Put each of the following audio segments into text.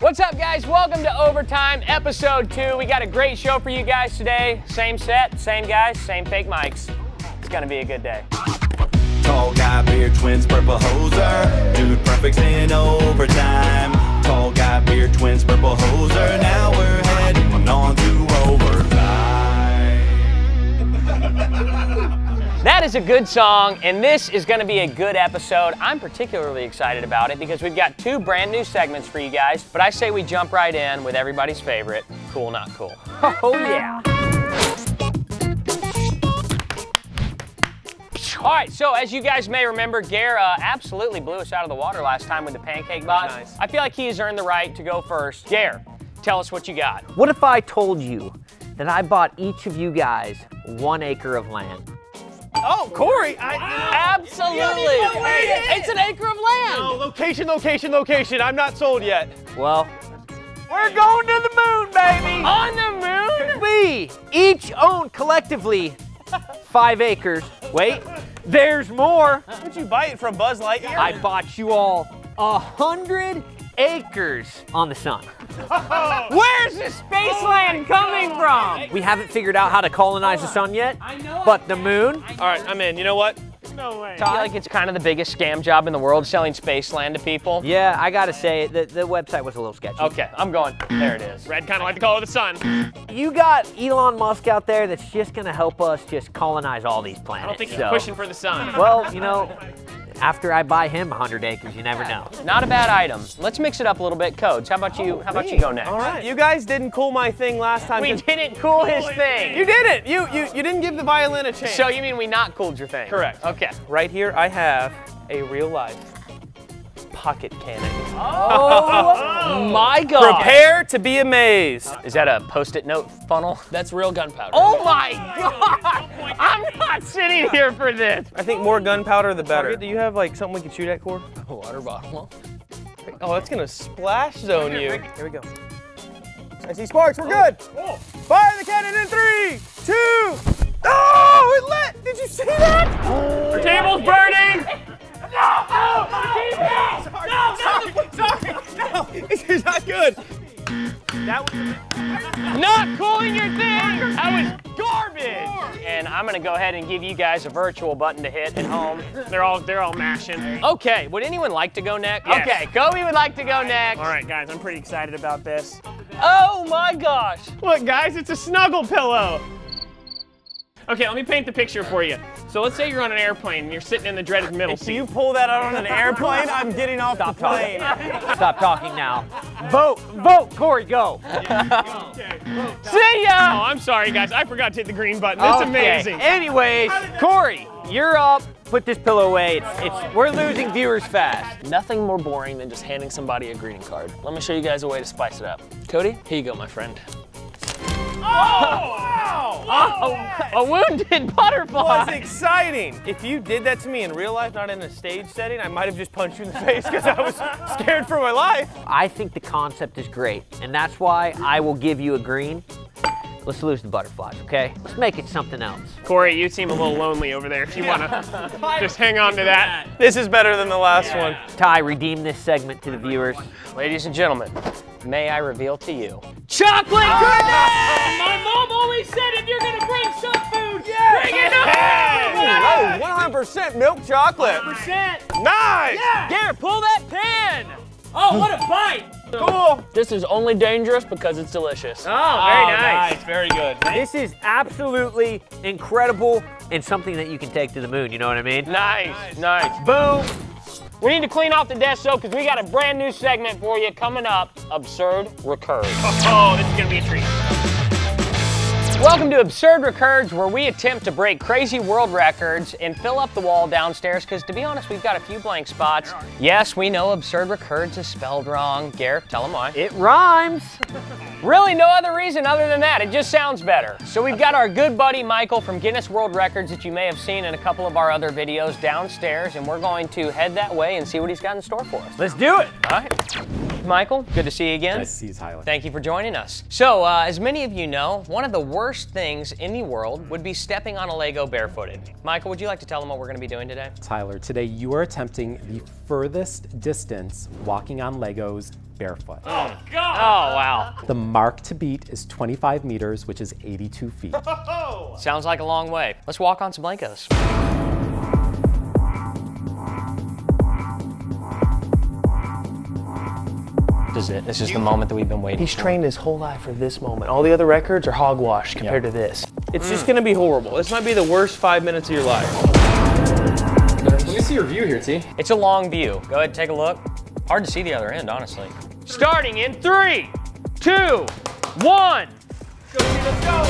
What's up, guys? Welcome to Overtime, episode two. We got a great show for you guys today. Same set, same guys, same fake mics. It's gonna be a good day. Tall guy, beard twins, purple hoser. Dude, perfect's in overtime. Tall guy, beard twins, purple hoser. Now we're heading on to overtime. That is a good song, and this is going to be a good episode. I'm particularly excited about it because we've got two brand new segments for you guys. But I say we jump right in with everybody's favorite Cool Not Cool. Oh, yeah. All right, so as you guys may remember, Gare uh, absolutely blew us out of the water last time with the pancake box. Nice. I feel like he has earned the right to go first. Gare, tell us what you got. What if I told you that I bought each of you guys one acre of land? Oh, Cory! I, Absolutely. It's an acre of land. No, location, location, location. I'm not sold yet. Well, we're going to the moon, baby! On the moon? We each own collectively five acres. Wait, there's more. Where'd you buy it from Buzz Lightyear? I bought you all a hundred acres on the sun. Where's the space land coming from? We haven't figured out how to colonize the sun yet, but the moon, All right, I'm in. You know what? No way. I feel like it's kind of the biggest scam job in the world, selling space land to people. yeah, I gotta say, the, the website was a little sketchy. Okay, I'm going. There it is. Red kind of like the color of the sun. You got Elon Musk out there that's just gonna help us just colonize all these planets. I don't think he's so- pushing for the sun. Well, you know, after I buy him 100 acres, you never know. Not a bad item. Let's mix it up a little bit. Codes, how about you? How about you go next? All right. You guys didn't cool my thing last time. We 'cause- didn't cool his thing. You didn't. You you you didn't give the violin a chance. So you mean we not cooled your thing? Correct. Okay. Right here, I have a real life pocket cannon. Oh my God. Prepare to be amazed. Is that a post-it note funnel? That's real gunpowder. Oh my God! I'm not sitting here for this. I think more gunpowder the better. Do you have like something we can shoot at, Core? A water bottle. Oh, that's gonna splash zone you. Here we go. I see sparks. We're good. Fire the cannon in three, two. Oh, it lit! Did you see that? Our table's burning. No, good. That was Not cooling your thing. That was garbage. And I'm gonna go ahead and give you guys a virtual button to hit at home. they're all they're all mashing. Okay, would anyone like to go next? Yes. Okay, Coby would like to go next. All right, guys, I'm pretty excited about this. Oh my gosh. Look, guys, it's a snuggle pillow. Okay, let me paint the picture for you. So let's say you're on an airplane and you're sitting in the dreaded middle seat. you pull that out on an airplane, I'm getting off Stop talking. Stop talking now. Vote, vote, Cory, go. See ya. Oh, ya. I'm sorry, guys. I forgot to hit the green button. That's Okay, amazing. Anyways, Cory, you're up. Put this pillow away. It's, it's we're losing viewers fast. Nothing more boring than just handing somebody a greeting card. Let me show you guys a way to spice it up. Cody, here you go, my friend. Oh, a wounded butterfly. was exciting. If you did that to me in real life, not in a stage setting, I might have just punched you in the face because I was scared for my life. I think the concept is great, and that's why I will give you a green. Let's lose the butterflies, okay? Let's make it something else. Cory, you seem a little lonely over there. If you want to just hang on to that. This is better than the last one. Ty, redeem this segment to the viewers. Ladies and gentlemen, may I reveal to you chocolate ah! goodness? My mom always said if you're gonna bring some food, Bring it on! Oh, 100% milk chocolate. 100%. Nice! Garrett, pull that pin. Oh, what a bite! Cool. This is only dangerous because it's delicious. Oh, very oh, nice. Very good. This is absolutely incredible and something that you can take to the moon, you know what I mean? Nice, nice. Boom. We need to clean off the desk though, because we got a brand new segment for you coming up. Absurd Recurds. Oh, this is gonna be a treat. Welcome to Absurd Recurds, where we attempt to break crazy world records and fill up the wall downstairs, because to be honest, we've got a few blank spots. Yes, we know Absurd Recurds is spelled wrong. Garrett, tell them why. It rhymes. Really, no other reason other than that. It just sounds better. So we've got our good buddy Michael from Guinness World Records that you may have seen in a couple of our other videos downstairs, and we're going to head that way and see what he's got in store for us. Let's do it. All right. Michael. Good to see you again. Nice to see you, Tyler. Thank you for joining us. So, uh, as many of you know, one of the worst things in the world would be stepping on a Lego barefooted. Michael, would you like to tell them what we're going to be doing today? Tyler, today you are attempting the furthest distance walking on Legos barefoot. Oh, God! Oh, wow. The mark to beat is 25 meters, which is 82 feet. Sounds like a long way. Let's walk on some Legos. Is it. This is the moment that we've been waiting for. He's for. trained his whole life for this moment. All the other records are hogwash compared to this. It's just gonna be horrible. This might be the worst five minutes of your life. Let me see your view here, T. It's a long view. Go ahead and take a look. Hard to see the other end, honestly. Starting in three, two, one. Let's go.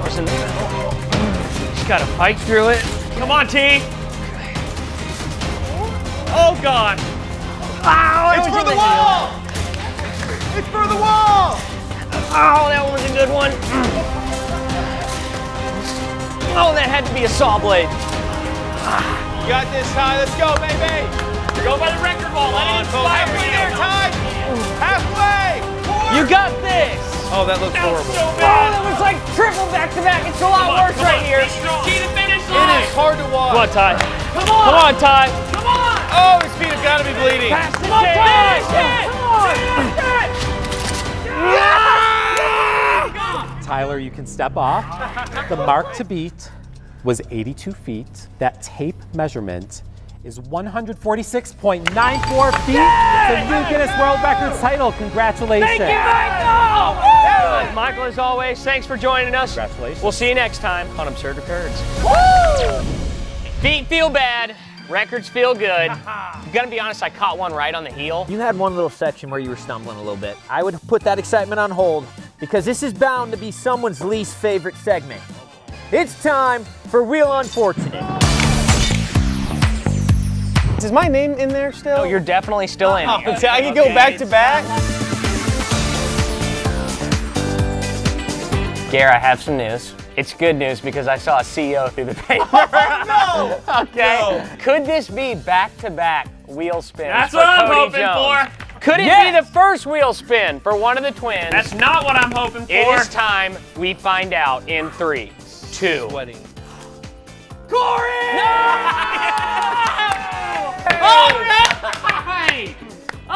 Where's in the middle? Just gotta fight through it. Come on, T. Oh, God. Ow, It's that for the wall. It's for the wall. Oh, that one was a good one. Oh, that had to be a saw blade. You got this, Ty. Let's go, baby. Go by the record ball. Come on, folks. Halfway there, Ty. Halfway. You got this. Oh, that looks horrible. Oh, that was like triple back to back. It's a lot worse right here. See the finish line. It is hard to watch. Come on, Ty. Come on. Come on, Ty. Come on. Oh, his feet have got to be bleeding. Come on, Ty. Tyler, you can step off. The mark to beat was 82 feet. That tape measurement is 146.94 feet. It's a new Guinness World Records title. Congratulations. Michael! Michael, as always, thanks for joining us. Congratulations. We'll see you next time on Absurd Recurds. Feet feel bad, records feel good. I'm gonna be honest, I caught one right on the heel. You had one little section where you were stumbling a little bit. I would put that excitement on hold because this is bound to be someone's least favorite segment. It's time for Wheel Unfortunate. Is my name in there still? Oh, you're definitely still in. Oh, I can go back to back. Gare, I have some news. It's good news because I saw a CEO through the paper. Oh, no. okay. Could this be back-to-back wheel spins That's for what I'm Cody hoping Jones? for. Could it Yes. be the first wheel spin for one of the twins? That's not what I'm hoping for. It is time we find out in three, two. Sweating. Cory! No! oh,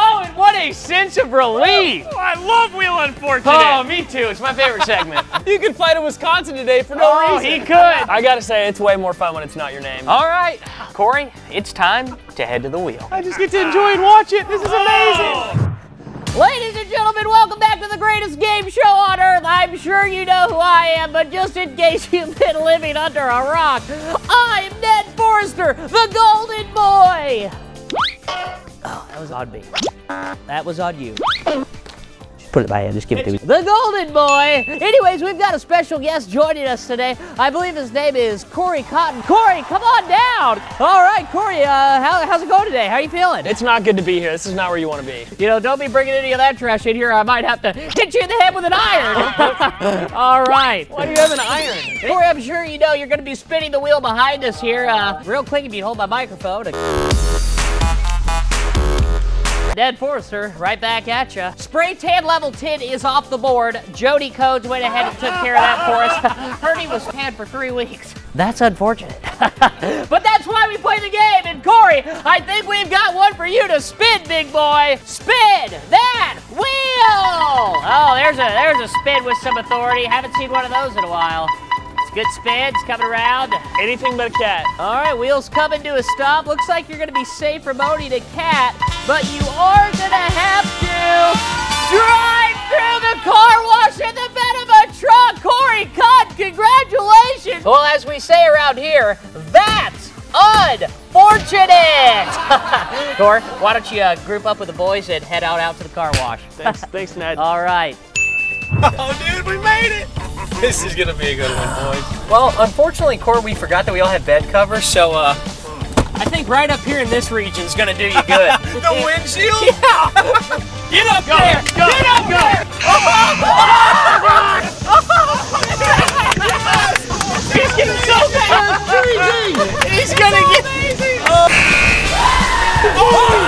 Oh, and what a sense of relief! Oh, I love Wheel Unfortunate. Oh, me too. It's my favorite segment. You could fly to Wisconsin today for no oh, reason. he could. I gotta say, it's way more fun when it's not your name. All right, Cory, it's time to head to the wheel. I just get to enjoy and watch it. This is oh. amazing. Ladies and gentlemen, welcome back to the greatest game show on earth. I'm sure you know who I am, but just in case you've been living under a rock, I'm Ned Forrester, the Golden Boy. Oh, that was on me. That was on you. Just put it by hand, just give it to me. The Golden Boy! Anyways, we've got a special guest joining us today. I believe his name is Cory Cotton. Cory, come on down! All right, Cory, uh, how, how's it going today? How are you feeling? It's not good to be here. This is not where you want to be. You know, don't be bringing any of that trash in here. I might have to hit you in the head with an iron. All right. Why do you have an iron? Cory, I'm sure you know you're going to be spinning the wheel behind us here. Uh, real quick, if you hold my microphone. Ned Forrester, right back at you. Spray tan level 10 is off the board. Jody Codes went ahead and took care of that for us. Heard was tan for three weeks. That's unfortunate. but that's why we play the game. And Cory, I think we've got one for you to spin, big boy. Spin that wheel! Oh, there's a there's a spin with some authority. Haven't seen one of those in a while. It's good spins coming around. Anything but a cat. All right, wheels coming to a stop. Looks like you're gonna be safe from owning a cat, but you are gonna have to drive through the car wash in the bed of a truck. Cory, cut! Congratulations. Well, as we say around here, that's unfortunate. Cor, why don't you uh, group up with the boys and head out out to the car wash? Thanks, thanks, Ned. All right. Oh, dude, we made it. This is gonna be a good one, boys. Well, unfortunately, Cory, we forgot that we all had bed covers, so uh, I think right up here in this region is gonna do you good. The windshield. Yeah. Get up there! Go! Get up there! Oh He's getting so bad! He's gonna get. Oh. Oh.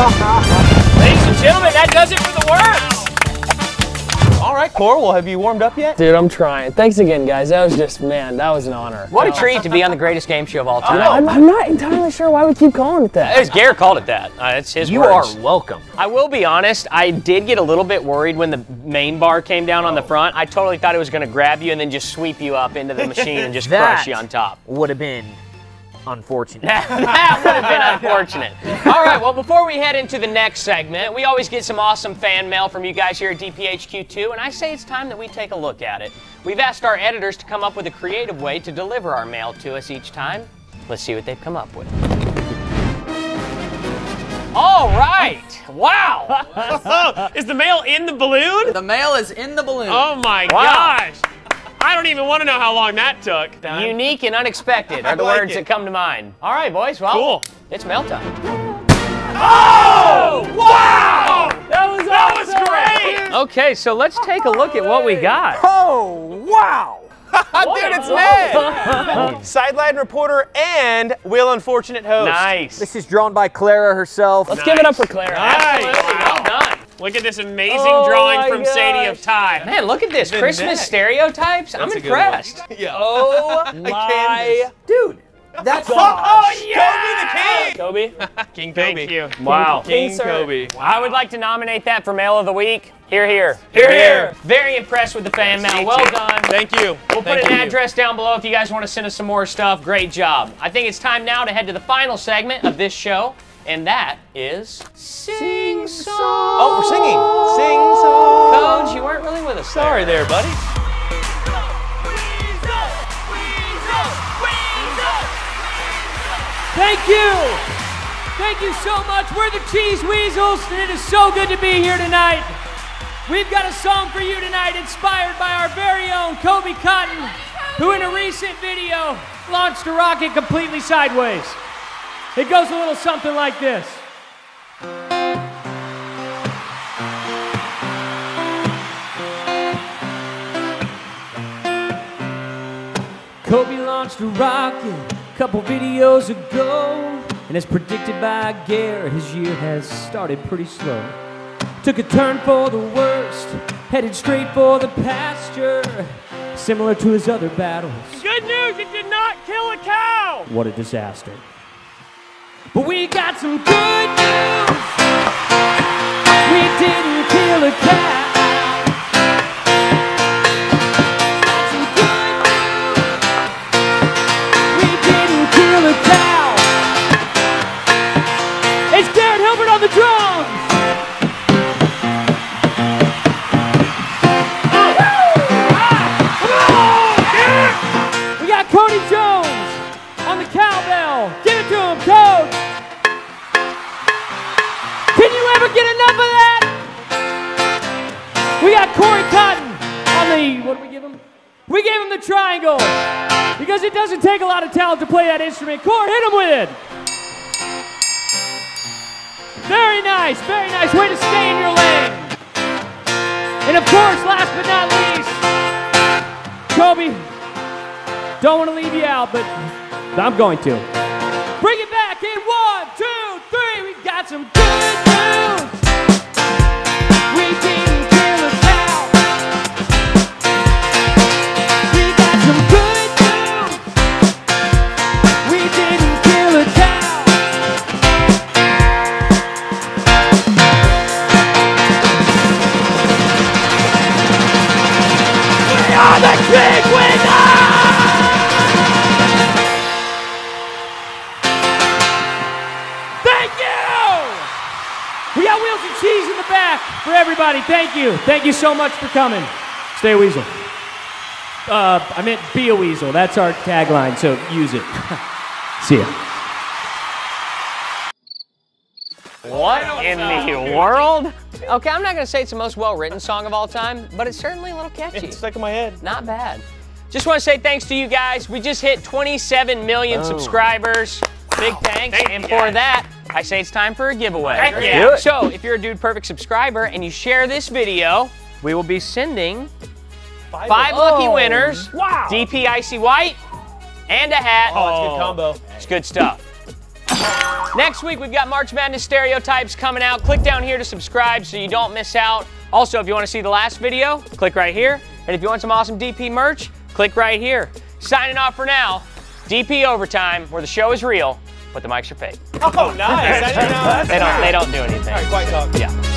Ladies and gentlemen, that does it for the words. All right, Core, well, have you warmed up yet? Dude, I'm trying. Thanks again, guys. That was just, man, that was an honor. What a treat to be on the greatest game show of all time. I'm, I'm not entirely sure why we keep calling it that. As Garrett called it that. Uh, it's his You words. are welcome. I will be honest, I did get a little bit worried when the main bar came down on the front. I totally thought it was going to grab you and then just sweep you up into the machine and just crush you on top. would have been unfortunate. that would have been unfortunate. All right, well, before we head into the next segment, we always get some awesome fan mail from you guys here at DPHQ2, and I say it's time that we take a look at it. We've asked our editors to come up with a creative way to deliver our mail to us each time. Let's see what they've come up with. All right. Wow. Is the mail in the balloon? The mail is in the balloon. Oh my Wow. gosh. I don't even want to know how long that took. Unique and unexpected are the like words it. that come to mind. All right, boys. Well, Cool. it's mail time. Oh! Wow! That was That was great! Okay, so let's take a look at what we got. Oh, wow! Dude, it's Ned! Sideline reporter and Wheel Unfortunate host. Nice. This is drawn by Clara herself. Let's give it up for Clara. Nice. Well done. Look at this amazing Oh drawing my from Sadie of Ty. Man, look at this. Christmas neck. stereotypes. I'm That's a good impressed. Yeah. Oh my. Dude, that's Oh, yeah! Coby the King! Coby. King Coby. Thank you. Wow. King sir. Coby. I would like to nominate that for Mail of the Week. Here, here. Here, here. Very impressed with the fan mail. Well done. Thank you. We'll put an address down below if you guys want to send us some more stuff. Great job. I think it's time now to head to the final segment of this show, and that is Sing Song. Oh, we're singing. Sing song. Coach, you weren't really with us. Sorry there, buddy. Thank you. Thank you so much. We're the Cheese Weasels, and it is so good to be here tonight. We've got a song for you tonight inspired by our very own Coby Cotton, who in a recent video launched a rocket completely sideways. It goes a little something like this. Coby launched a rocket a couple videos ago, and as predicted by Garrett, his year has started pretty slow. Took a turn for the worst, headed straight for the pasture, similar to his other battles. Good news, it did not kill a cow. What a disaster. But we got some good news. We didn't kill a cow. Take a lot of talent to play that instrument. Cory, hit him with it. Very nice, very nice. Way to stay in your lane. And of course, last but not least, Coby, don't want to leave you out, but I'm going to. Everybody. Thank you. Thank you so much for coming. Stay a weasel. Uh, I meant be a weasel. That's our tagline, so use it. See ya. What in the world? Okay, I'm not gonna say it's the most well-written song of all time, but it's certainly a little catchy. It's stuck in my head. Not bad. Just want to say thanks to you guys. We just hit 27 million subscribers. Big thanks. Thank and for guys. that, I say it's time for a giveaway. Heck yeah. Do it. So if you're a Dude Perfect subscriber and you share this video, we will be sending five lucky oh. winners. Wow. DP Icy White and a hat. Oh, that's a good combo. It's good stuff. Next week, we've got March Madness stereotypes coming out. Click down here to subscribe so you don't miss out. Also, if you want to see the last video, click right here. And if you want some awesome DP merch, click right here. Signing off for now, DP Overtime, where the show is real, but the mics are fake. Oh, nice. I didn't know. They don't, they don't do anything. All right, quiet talk. Yeah.